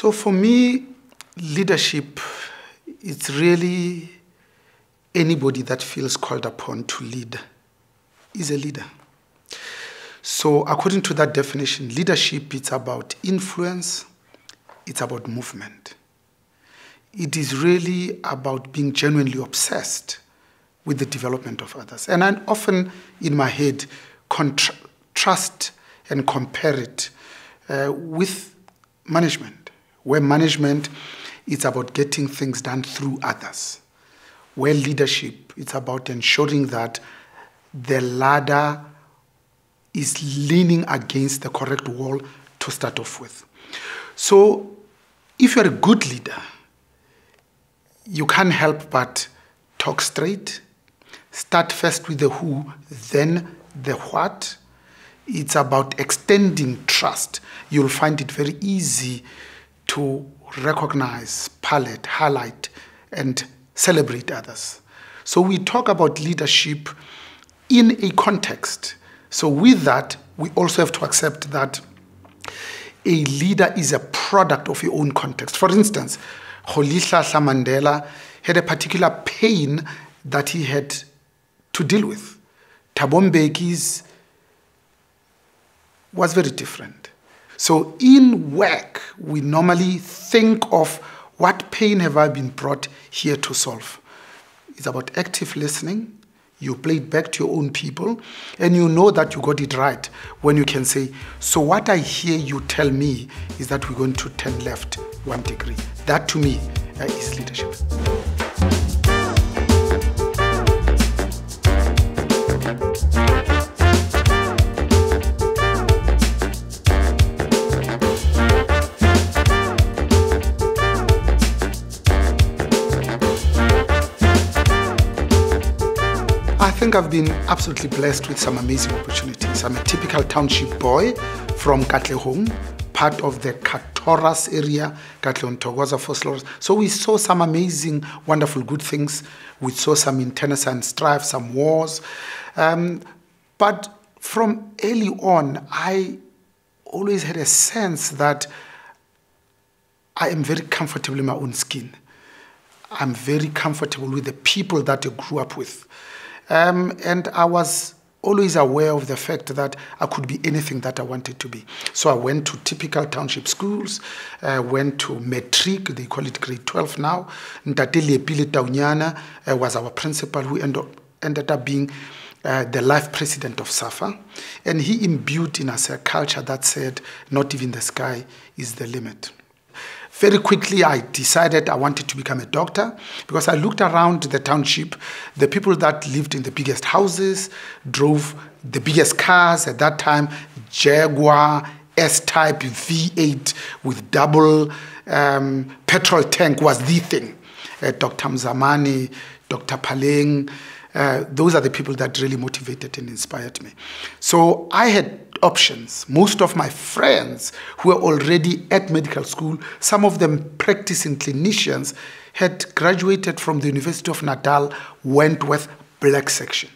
So for me, leadership, it's really anybody that feels called upon to lead is a leader. So according to that definition, leadership it's about influence, it's about movement. It is really about being genuinely obsessed with the development of others. And I often in my head contrast and compare it uh, with management, where management is about getting things done through others, where leadership it's about ensuring that the ladder is leaning against the correct wall to start off with. So if you're a good leader, you can't help but talk straight, start first with the who, then the what. It's about extending trust. You'll find it very easy to recognize, palette, highlight, and celebrate others. So we talk about leadership in a context. So with that, we also have to accept that a leader is a product of your own context. For instance, Rolihlahla Mandela had a particular pain that he had to deal with. Thabo Mbeki's was very different. So in work, we normally think of what pain have I been brought here to solve. It's about active listening. You play it back to your own people, and you know that you got it right when you can say, So, what I hear you tell me is that we're going to turn left one degree. That to me uh, is leadership. Think I've been absolutely blessed with some amazing opportunities. I'm a typical township boy from Katlehong, part of the Kathorus area, Katlehong Thokoza Vosloorus. So we saw some amazing, wonderful, good things. We saw some internecine strife, some wars. Um, but from early on, I always had a sense that I am very comfortable in my own skin. I'm very comfortable with the people that I grew up with. Um, and I was always aware of the fact that I could be anything that I wanted to be. So I went to typical township schools, uh, went to matric, they call it grade 12 now. Ntate Lepile Taunyane uh, was our principal who ended, ended up being uh, the life president of SAFA. And he imbued in us a culture that said, not even the sky is the limit. Very quickly, I decided I wanted to become a doctor because I looked around the township. The people that lived in the biggest houses drove the biggest cars at that time Jaguar, S Type, V8 with double um, petrol tank was the thing. Uh, Dr. Mzamani, Dr. Paleng, uh, those are the people that really motivated and inspired me. So I had options. Most of my friends who were already at medical school, some of them practicing clinicians, had graduated from the University of Natal, Wentworth Black Section.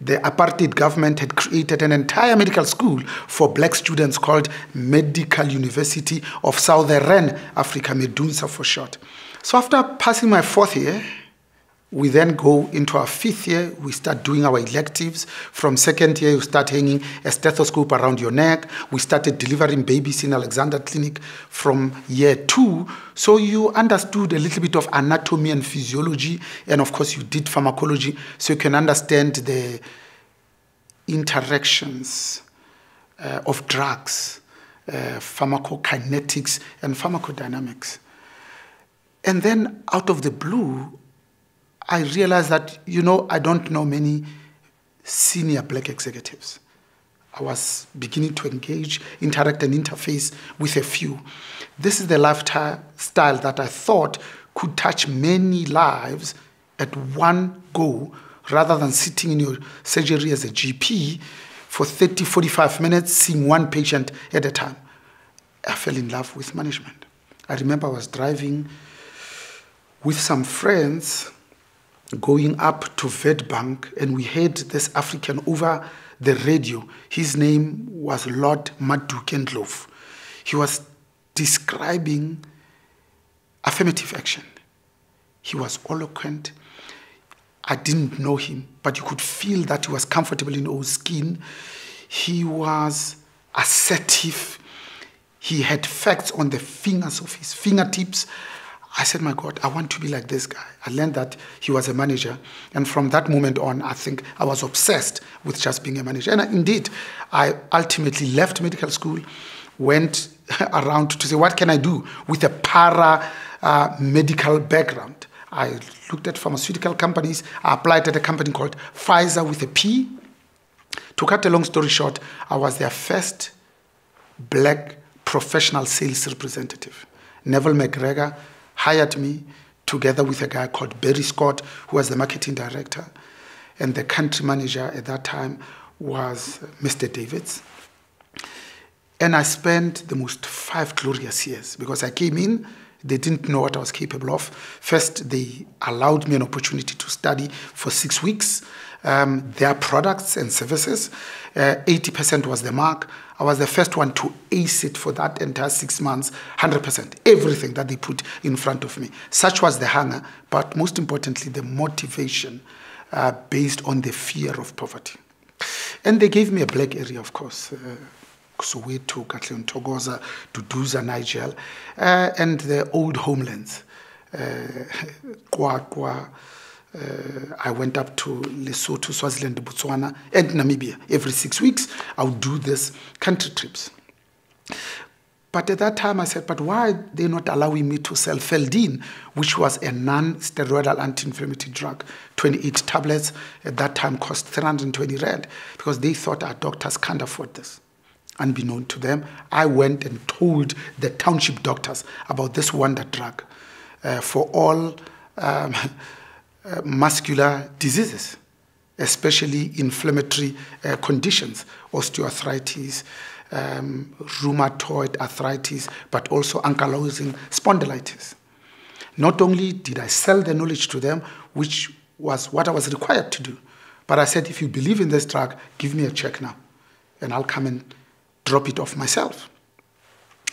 The apartheid government had created an entire medical school for black students called Medical University of Southern Africa, Medunsa for short. So after passing my fourth year, we then go into our fifth year, we start doing our electives. From second year, you start hanging a stethoscope around your neck. We started delivering babies in Alexandra Clinic from year two. So you understood a little bit of anatomy and physiology, and of course, you did pharmacology, so you can understand the interactions uh, of drugs, uh, pharmacokinetics, and pharmacodynamics. And then out of the blue, I realized that, you know, I don't know many senior black executives. I was beginning to engage, interact, and interface with a few. This is the lifestyle that I thought could touch many lives at one go rather than sitting in your surgery as a GP for 30, 45 minutes, seeing one patient at a time. I fell in love with management. I remember I was driving with some friends going up to Witbank and we heard this African over the radio. His name was Lord Maduka Ndlovu. He was describing affirmative action. He was eloquent. I didn't know him, but you could feel that he was comfortable in old skin. He was assertive. He had facts on the fingers of his fingertips. I said, My God, I want to be like this guy. I learned that he was a manager. And from that moment on, I think I was obsessed with just being a manager. And indeed, I ultimately left medical school, went around to say, What can I do with a para uh, medical background? I looked at pharmaceutical companies. I applied at a company called Pfizer with a P. To cut a long story short, I was their first black professional sales representative. Neville McGregor hired me together with a guy called Barry Scott, who was the marketing director. And the country manager at that time was Mr. Davids. And I spent the most five glorious years because I came in, they didn't know what I was capable of. First, they allowed me an opportunity to study for six weeks um, their products and services. Uh, 80% was the mark. I was the first one to ace it for that entire six months, 100%, everything that they put in front of me. Such was the hunger, but most importantly, the motivation uh, based on the fear of poverty. And they gave me a black area, of course. Uh, Soweto, Katlehong Thokoza, Duduza, Nigel, uh, and the old homelands. Uh, Qwaqwa, uh, I went up to Lesotho, Swaziland, Botswana, and Namibia. Every six weeks, I would do this country trips. But at that time, I said, but why are they not allowing me to sell Feldene, which was a non-steroidal anti-inflammatory drug, 28 tablets, at that time cost 320 rand, because they thought our doctors can't afford this. Unbeknown to them, I went and told the township doctors about this wonder drug uh, for all um, uh, muscular diseases, especially inflammatory uh, conditions, osteoarthritis, um, rheumatoid arthritis, but also ankylosing spondylitis. Not only did I sell the knowledge to them, which was what I was required to do, but I said, if you believe in this drug, give me a check now, and I'll come and drop it off myself.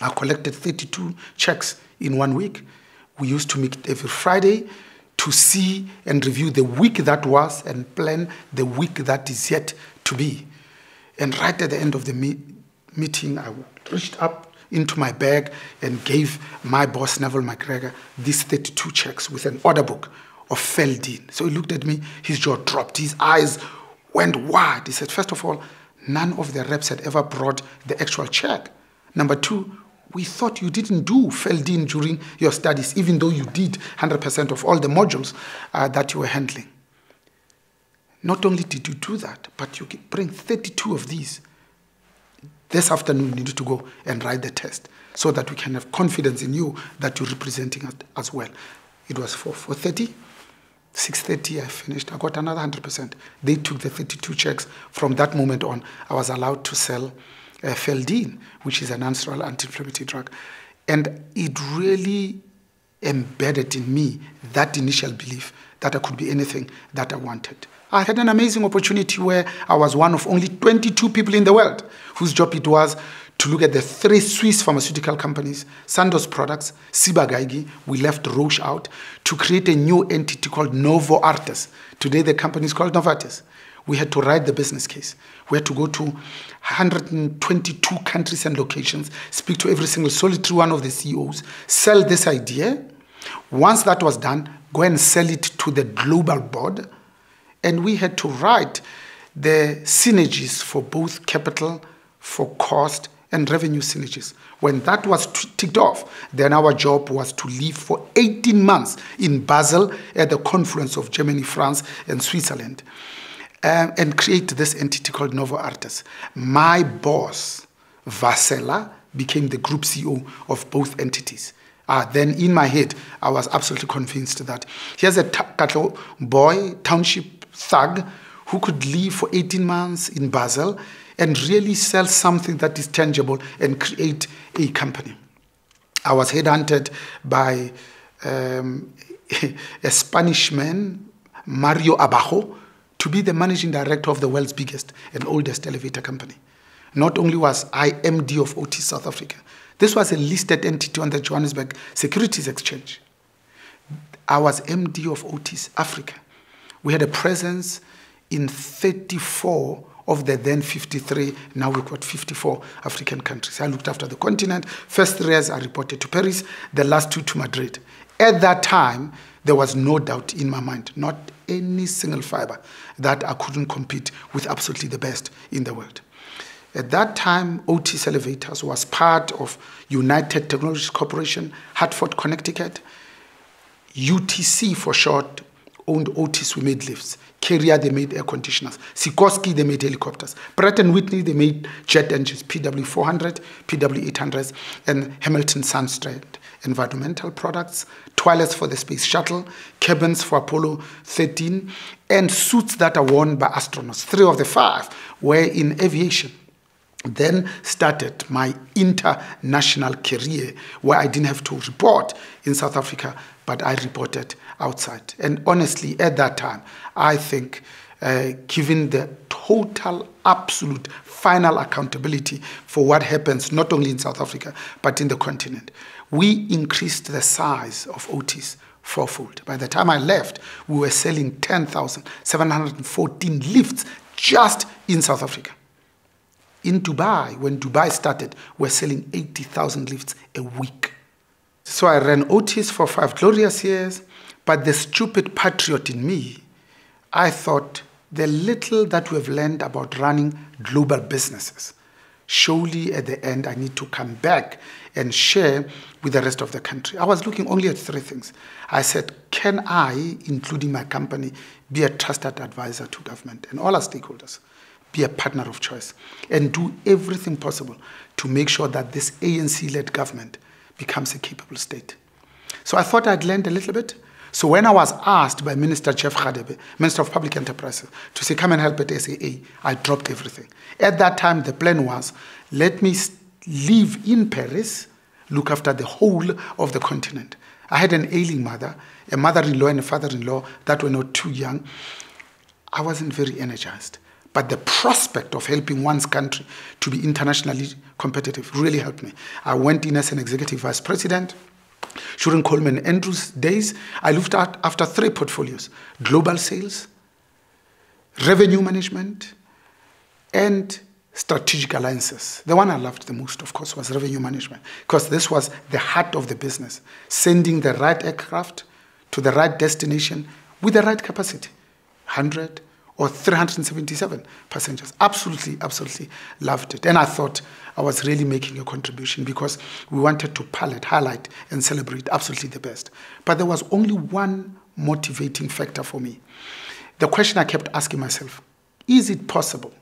I collected 32 checks in one week. We used to meet every Friday to see and review the week that was and plan the week that is yet to be. And right at the end of the me meeting, I reached up into my bag and gave my boss, Neville McGregor, these 32 checks with an order book of Feldene. So he looked at me, his jaw dropped, his eyes went wide. He said, First of all, none of the reps had ever brought the actual check. Number two, we thought you didn't do Feldene during your studies, even though you did 100% of all the modules uh, that you were handling. Not only did you do that, but you bring 32 of these. This afternoon, you need to go and write the test so that we can have confidence in you that you're representing us as well. It was for 4.30. 6.30 I finished. I got another 100%. They took the 32 checks. From that moment on, I was allowed to sell uh, Feldene, which is an non-steroidal anti-inflammatory drug. And it really embedded in me that initial belief that I could be anything that I wanted. I had an amazing opportunity where I was one of only 22 people in the world whose job it was to look at the three Swiss pharmaceutical companies, Sandoz Products, Ciba-Geigy, we left Roche out, to create a new entity called Novo Artis. Today the company is called Novartis. We had to write the business case. We had to go to 122 countries and locations, speak to every single solitary one of the CEOs, sell this idea. Once that was done, go and sell it to the global board. And we had to write the synergies for both capital, for cost, and revenue synergies. When that was ticked off, then our job was to live for 18 months in Basel at the confluence of Germany, France, and Switzerland uh, and create this entity called Novo Artis. My boss, Vasella, became the group CEO of both entities. Uh, then in my head, I was absolutely convinced that here's a cattle boy, township thug, who could live for 18 months in Basel and really sell something that is tangible and create a company. I was headhunted by um, a Spanish man, Mario Abajo, to be the managing director of the world's biggest and oldest elevator company. Not only was I MD of Otis South Africa, This was a listed entity on the Johannesburg Securities Exchange. I was MD of Otis Africa. We had a presence in 34 of the then 53, now we've got 54 African countries. I looked after the continent. First three years I reported to Paris, the last two to Madrid. At that time, there was no doubt in my mind, not any single fiber, that I couldn't compete with absolutely the best in the world. At that time, Otis Elevators was part of United Technologies Corporation, Hartford, Connecticut. UTC for short owned Otis, we made lifts. Carrier, they made air conditioners. Sikorsky, they made helicopters. Pratt Whitney, they made jet engines, PW400, PW800s, and Hamilton Sundstrand environmental products, toilets for the space shuttle, cabins for Apollo 13, and suits that are worn by astronauts. Three of the five were in aviation. Then started my international career where I didn't have to report in South Africa, but I reported outside. And honestly, at that time, I think, uh, given the total, absolute, final accountability for what happens not only in South Africa, but in the continent, we increased the size of Otis fourfold. By the time I left, we were selling 10,714 lifts just in South Africa. In Dubai, when Dubai started, we were selling 80,000 lifts a week. So I ran Otis for five glorious years. But the stupid patriot in me, I thought the little that we've learned about running global businesses, surely at the end I need to come back and share with the rest of the country. I was looking only at three things. I said, can I, including my company, be a trusted advisor to government and all our stakeholders? Be a partner of choice and do everything possible to make sure that this ANC led government becomes a capable state. So I thought I'd learned a little bit. So when I was asked by Minister Jeff Radebe, Minister of Public Enterprises, to say, come and help at SAA, I dropped everything. At that time, the plan was, let me live in Paris, look after the whole of the continent. I had an ailing mother, a mother-in-law and a father-in-law that were not too young. I wasn't very energized. But the prospect of helping one's country to be internationally competitive really helped me. I went in as an executive vice president. During Coleman Andrews' days, I looked at after three portfolios global sales, revenue management, and strategic alliances. The one I loved the most, of course, was revenue management, because this was the heart of the business, sending the right aircraft to the right destination with the right capacity 100 or 377 passengers. Absolutely, absolutely loved it. And I thought I was really making a contribution because we wanted to palette, highlight, and celebrate absolutely the best. But there was only one motivating factor for me. The question I kept asking myself is it possible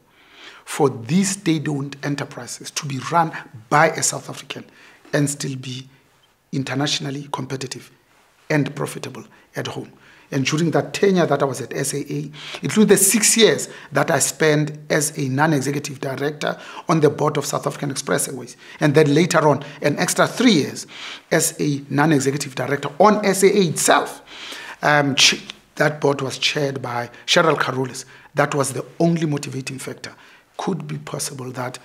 for these state owned enterprises to be run by a South African and still be internationally competitive and profitable at home? And during that tenure that I was at SAA, including the six years that I spent as a non-executive director on the board of South African Express Airways, and then later on an extra three years as a non-executive director on SAA itself. Um, that board was chaired by Cheryl Carolus. That was the only motivating factor. Could be possible that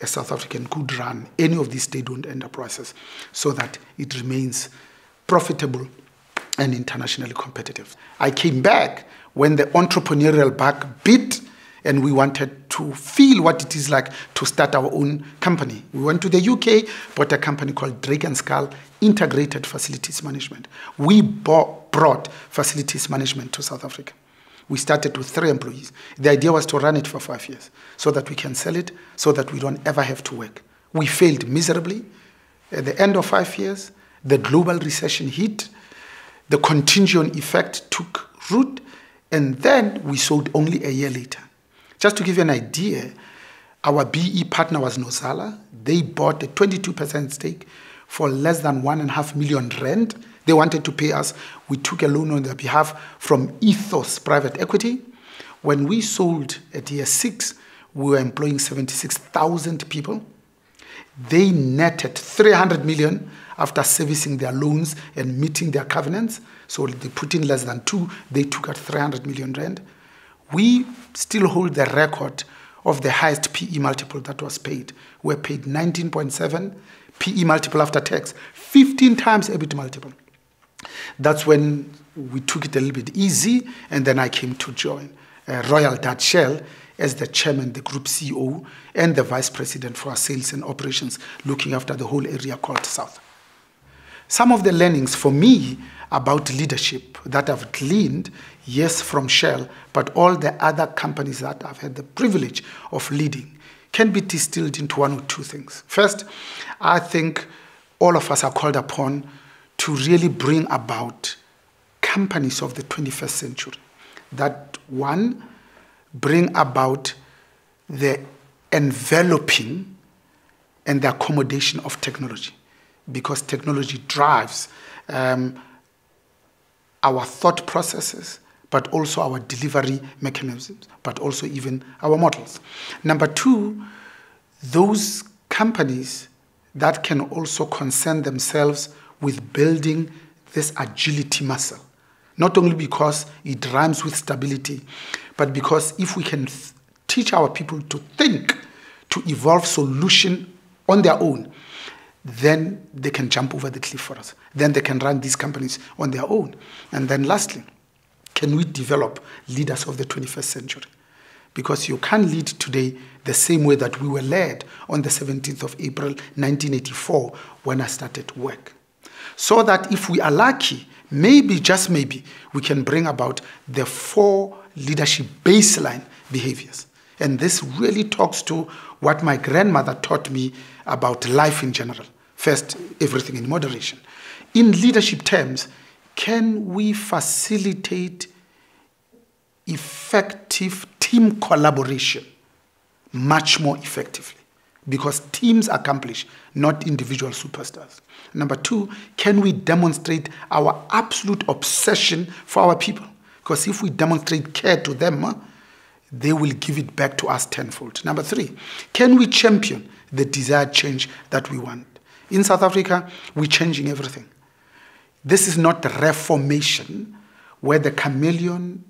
a South African could run any of these state-owned enterprises so that it remains profitable and internationally competitive. I came back when the entrepreneurial bug bit and we wanted to feel what it is like to start our own company. We went to the UK, bought a company called Drake and Scull Integrated Facilities Management. We bought, brought facilities management to South Africa. We started with three employees. The idea was to run it for five years so that we can sell it, so that we don't ever have to work. We failed miserably. At the end of five years, the global recession hit the contagion effect took root, and then we sold only a year later. Just to give you an idea, our BE partner was Nozala. They bought a 22% stake for less than one and a half million rand. They wanted to pay us. We took a loan on their behalf from Ethos Private Equity. When we sold at year six, we were employing 76,000 people. They netted 300 million after servicing their loans and meeting their covenants. So they put in less than two, they took out 300 million rand. We still hold the record of the highest PE multiple that was paid. We were paid 19.7 PE multiple after tax, 15 times EBIT multiple. That's when we took it a little bit easy, and then I came to join uh, Royal Dutch Shell as the chairman, the group CEO, and the vice president for our sales and operations, looking after the whole area called South. Some of the learnings for me about leadership that I've gleaned, yes, from Shell, but all the other companies that I've had the privilege of leading can be distilled into one or two things. First, I think all of us are called upon to really bring about companies of the 21st century that one bring about the enveloping and the accommodation of technology because technology drives um, our thought processes but also our delivery mechanisms but also even our models. Number two those companies that can also concern themselves with building this agility muscle not only because it rhymes with stability, but because if we can teach our people to think, to evolve solution on their own, then they can jump over the cliff for us. Then they can run these companies on their own. And then lastly, can we develop leaders of the 21st century? Because you can't lead today the same way that we were led on the 17th of April 1984 when I started work. So that if we are lucky, maybe, just maybe, we can bring about the four leadership baseline behaviors. And this really talks to what my grandmother taught me about life in general. First, everything in moderation. In leadership terms, can we facilitate effective team collaboration much more effectively? Because teams accomplish, not individual superstars. Number two, can we demonstrate our absolute obsession for our people? Because if we demonstrate care to them, they will give it back to us tenfold. Number three, can we champion the desired change that we want? In South Africa, we're changing everything. This is not reformation where the chameleon,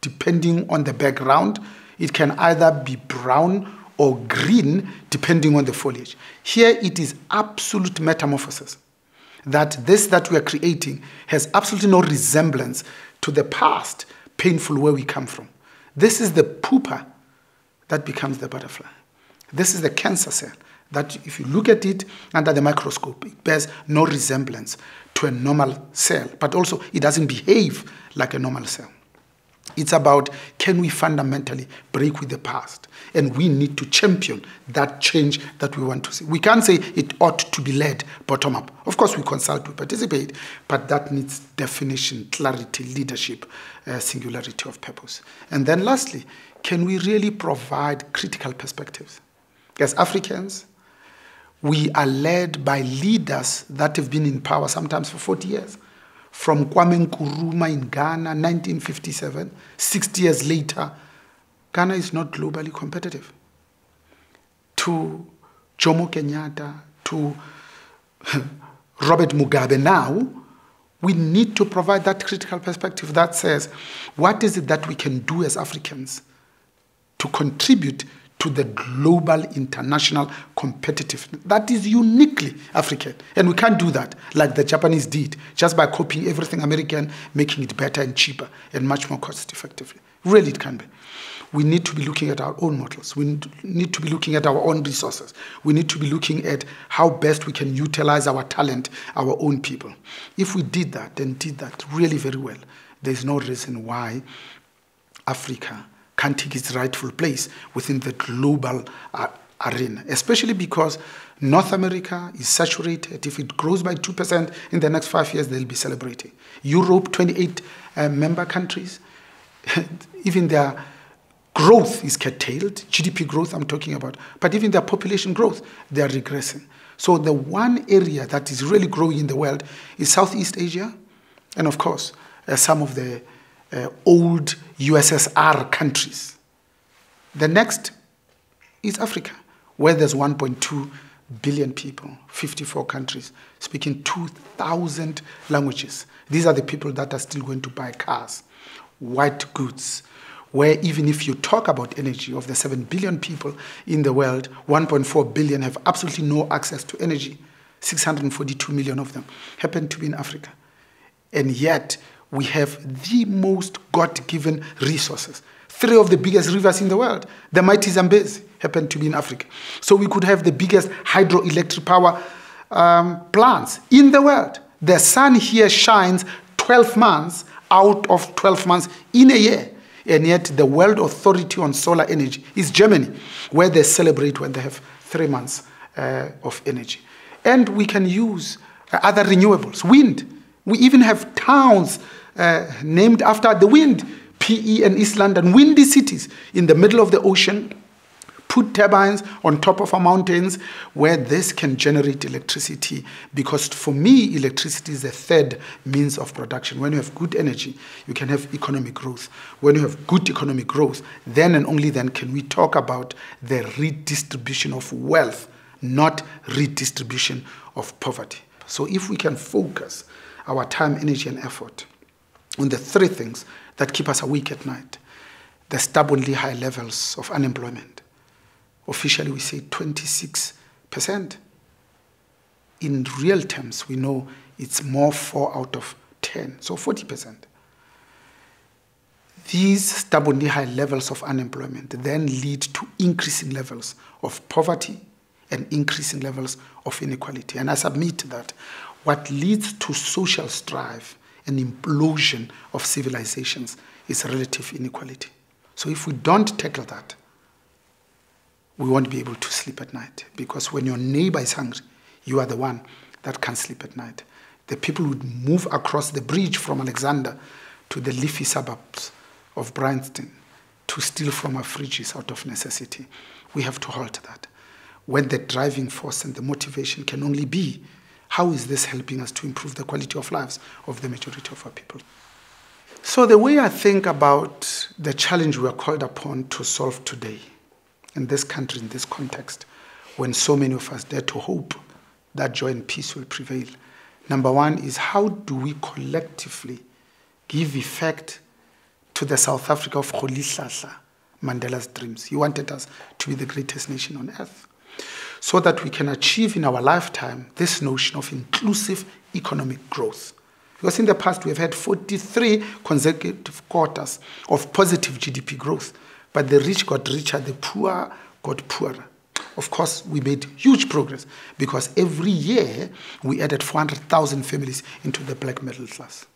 depending on the background, it can either be brown or green depending on the foliage. Here it is absolute metamorphosis. That this that we are creating has absolutely no resemblance to the past, painful where we come from. This is the pupa that becomes the butterfly. This is the cancer cell that if you look at it under the microscope, it bears no resemblance to a normal cell, but also it doesn't behave like a normal cell. It's about can we fundamentally break with the past? And we need to champion that change that we want to see. We can't say it ought to be led bottom up. Of course, we consult, we participate, but that needs definition, clarity, leadership, uh, singularity of purpose. And then lastly, can we really provide critical perspectives? As Africans, we are led by leaders that have been in power sometimes for 40 years from Kwame Nkrumah in Ghana, 1957, 60 years later, Ghana is not globally competitive. To Jomo Kenyatta, to Robert Mugabe now, we need to provide that critical perspective that says, what is it that we can do as Africans to contribute to the global international competitiveness that is uniquely African. And we can't do that like the Japanese did, just by copying everything American, making it better and cheaper and much more cost effectively. Really, it can be. We need to be looking at our own models. We need to be looking at our own resources. We need to be looking at how best we can utilize our talent, our own people. If we did that and did that really very well, there's no reason why Africa can't take its rightful place within the global uh, arena, especially because North America is saturated. If it grows by 2% in the next five years, they'll be celebrating. Europe, 28 uh, member countries, even their growth is curtailed, GDP growth I'm talking about, but even their population growth, they are regressing. So the one area that is really growing in the world is Southeast Asia, and of course, uh, some of the uh, old USSR countries. The next is Africa, where there's 1.2 billion people, 54 countries, speaking 2,000 languages. These are the people that are still going to buy cars, white goods, where even if you talk about energy, of the 7 billion people in the world, 1.4 billion have absolutely no access to energy. 642 million of them, happen to be in Africa. And yet, we have the most God given resources. Three of the biggest rivers in the world, the mighty Zambezi, happen to be in Africa. So we could have the biggest hydroelectric power um, plants in the world. The sun here shines 12 months out of 12 months in a year. And yet, the World Authority on Solar Energy is Germany, where they celebrate when they have three months uh, of energy. And we can use uh, other renewables, wind. We even have towns uh, named after the wind, PE and East London, windy cities in the middle of the ocean. Put turbines on top of our mountains where this can generate electricity because for me electricity is the third means of production. When you have good energy you can have economic growth. When you have good economic growth then and only then can we talk about the redistribution of wealth not redistribution of poverty. So if we can focus our time energy and effort on the three things that keep us awake at night the stubbornly high levels of unemployment Officially, we say 26%. In real terms, we know it's more 4 out of 10, so 40%. These stubbornly high levels of unemployment then lead to increasing levels of poverty and increasing levels of inequality. And I submit that what leads to social strife and implosion of civilizations is relative inequality. So if we don't tackle that, we won't be able to sleep at night because when your neighbor is hungry, you are the one that can't sleep at night. The people would move across the bridge from Alexandra to the leafy suburbs of Bryanston to steal from our fridges out of necessity. We have to halt that. When the driving force and the motivation can only be how is this helping us to improve the quality of lives of the majority of our people? So, the way I think about the challenge we are called upon to solve today in this country, in this context, when so many of us dare to hope that joy and peace will prevail. Number one is how do we collectively give effect to the South Africa of Rolihlahla, Mandela's dreams. He wanted us to be the greatest nation on earth. So that we can achieve in our lifetime this notion of inclusive economic growth. Because in the past we have had 43 consecutive quarters of positive GDP growth. But the rich got richer, the poor got poorer. Of course, we made huge progress because every year we added 400,000 families into the black middle class.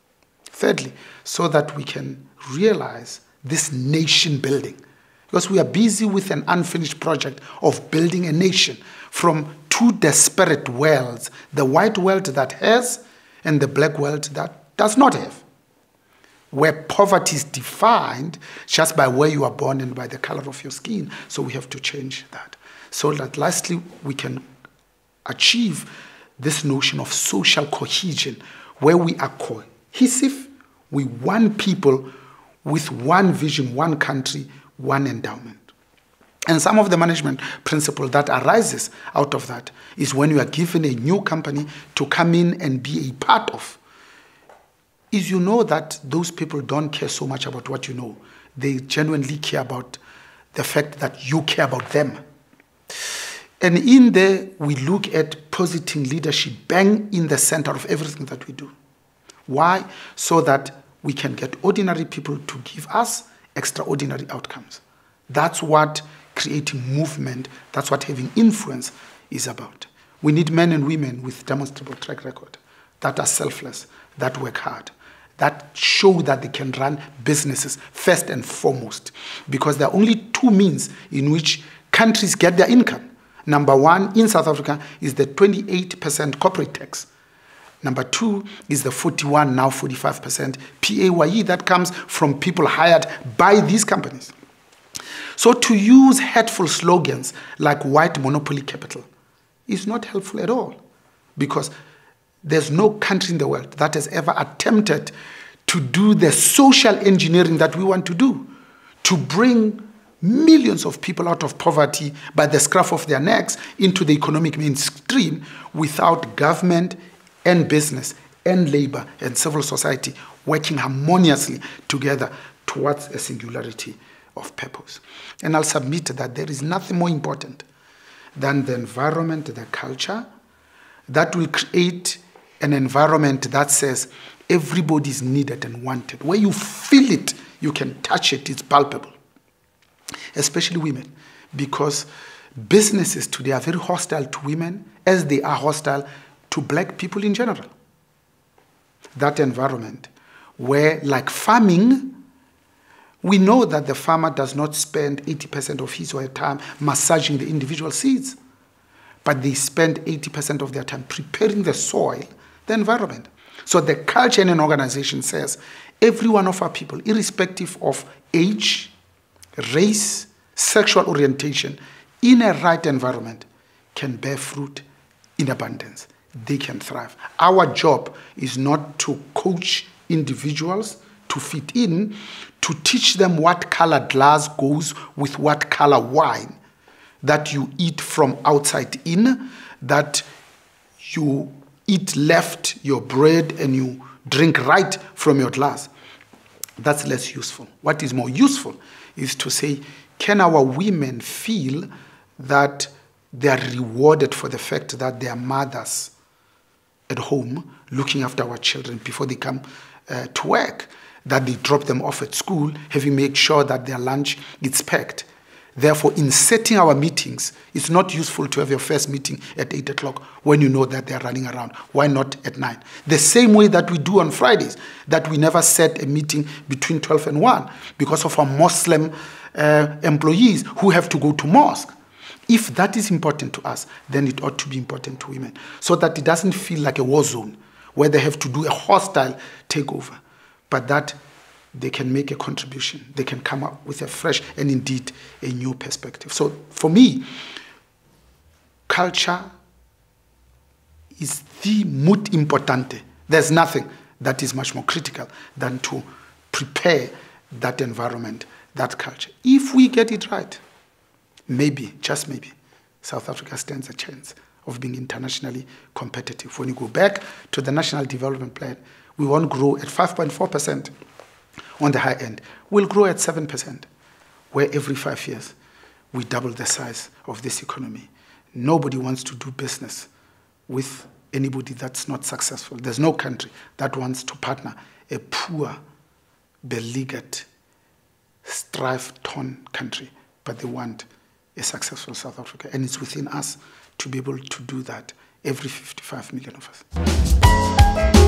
Thirdly, so that we can realize this nation building. Because we are busy with an unfinished project of building a nation from two disparate worlds the white world that has and the black world that does not have where poverty is defined just by where you are born and by the color of your skin. So we have to change that. So that lastly, we can achieve this notion of social cohesion, where we are cohesive, we one people with one vision, one country, one endowment. And some of the management principle that arises out of that is when you are given a new company to come in and be a part of is you know that those people don't care so much about what you know. They genuinely care about the fact that you care about them. And in there, we look at positing leadership bang in the center of everything that we do. Why? So that we can get ordinary people to give us extraordinary outcomes. That's what creating movement, that's what having influence is about. We need men and women with demonstrable track record that are selfless, that work hard, that show that they can run businesses first and foremost because there are only two means in which countries get their income. Number one in South Africa is the 28% corporate tax. Number two is the 41, now 45% PAYE that comes from people hired by these companies. So to use hateful slogans like white monopoly capital is not helpful at all because there's no country in the world that has ever attempted to do the social engineering that we want to do, to bring millions of people out of poverty by the scruff of their necks into the economic mainstream without government and business and labor and civil society working harmoniously together towards a singularity of purpose. And I'll submit that there is nothing more important than the environment, the culture, that will create an environment that says everybody is needed and wanted. Where you feel it, you can touch it, it's palpable. Especially women, because businesses today are very hostile to women as they are hostile to black people in general. That environment where, like farming, we know that the farmer does not spend 80% of his or her time massaging the individual seeds, but they spend 80% of their time preparing the soil, the environment. So the culture in an organization says every one of our people, irrespective of age, race, sexual orientation, in a right environment, can bear fruit in abundance. They can thrive. Our job is not to coach individuals to fit in, to teach them what color glass goes with what color wine, that you eat from outside in, that you eat left your bread and you drink right from your glass. That's less useful. What is more useful is to say, can our women feel that they are rewarded for the fact that they are mothers at home looking after our children before they come uh, to work? That they drop them off at school, having made sure that their lunch is packed. Therefore, in setting our meetings, it's not useful to have your first meeting at 8 o'clock when you know that they're running around. Why not at 9? The same way that we do on Fridays, that we never set a meeting between 12 and 1 because of our Muslim uh, employees who have to go to mosque. If that is important to us, then it ought to be important to women so that it doesn't feel like a war zone where they have to do a hostile takeover but that they can make a contribution. They can come up with a fresh and indeed a new perspective. So for me, culture is the mood importante. There's nothing that is much more critical than to prepare that environment, that culture. If we get it right, maybe, just maybe, South Africa stands a chance of being internationally competitive. When you go back to the National Development Plan, we won't grow at 5.4% on the high end. We'll grow at 7%, where every five years we double the size of this economy. Nobody wants to do business with anybody that's not successful. There's no country that wants to partner a poor, beleaguered, strife-torn country, but they want a successful South Africa. And it's within us to be able to do that, every 55 million of us.